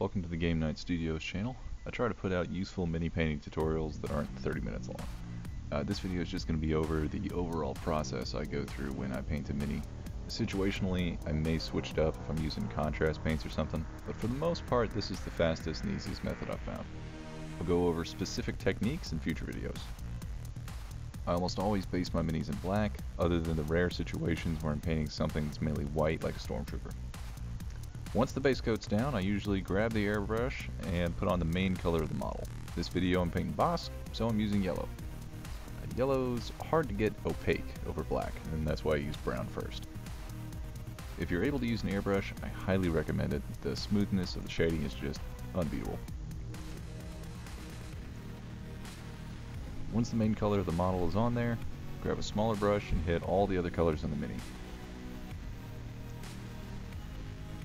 Welcome to the Game Night Studios channel. I try to put out useful mini painting tutorials that aren't 30 minutes long. Uh, this video is just going to be over the overall process I go through when I paint a mini. Situationally, I may switch it up if I'm using contrast paints or something, but for the most part this is the fastest and easiest method I've found. I'll go over specific techniques in future videos. I almost always base my minis in black, other than the rare situations where I'm painting something that's mainly white like a stormtrooper. Once the base coat's down, I usually grab the airbrush and put on the main color of the model. This video I'm painting Bossk, so I'm using yellow. Yellow's hard to get opaque over black, and that's why I use brown first. If you're able to use an airbrush, I highly recommend it. The smoothness of the shading is just unbeatable. Once the main color of the model is on there, grab a smaller brush and hit all the other colors in the mini.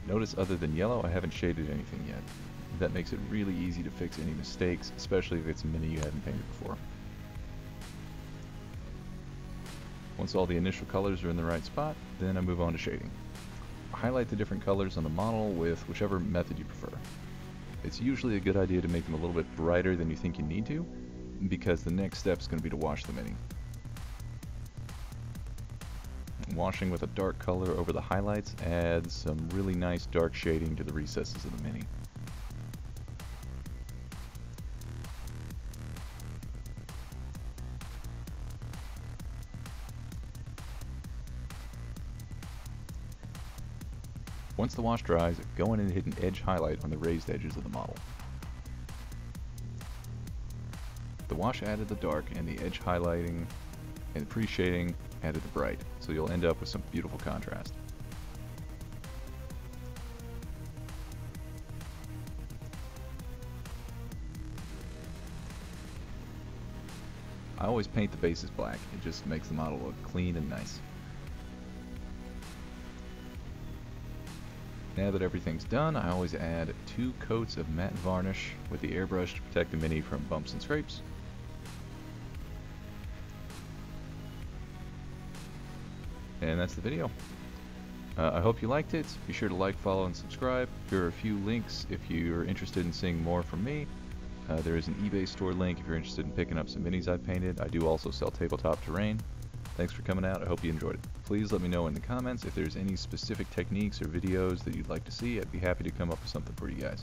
Notice other than yellow, I haven't shaded anything yet. That makes it really easy to fix any mistakes, especially if it's a mini you haven't painted before. Once all the initial colors are in the right spot, then I move on to shading. Highlight the different colors on the model with whichever method you prefer. It's usually a good idea to make them a little bit brighter than you think you need to, because the next step is going to be to wash the mini. Washing with a dark color over the highlights adds some really nice dark shading to the recesses of the mini. Once the wash dries, go in and hit an edge highlight on the raised edges of the model. The wash added the dark and the edge highlighting and pre-shading added the bright, so you'll end up with some beautiful contrast. I always paint the bases black, it just makes the model look clean and nice. Now that everything's done, I always add two coats of matte varnish with the airbrush to protect the mini from bumps and scrapes. And that's the video. Uh, I hope you liked it. Be sure to like, follow, and subscribe. Here are a few links if you're interested in seeing more from me. Uh, there is an eBay store link if you're interested in picking up some minis I've painted. I do also sell tabletop terrain. Thanks for coming out. I hope you enjoyed it. Please let me know in the comments if there's any specific techniques or videos that you'd like to see. I'd be happy to come up with something for you guys.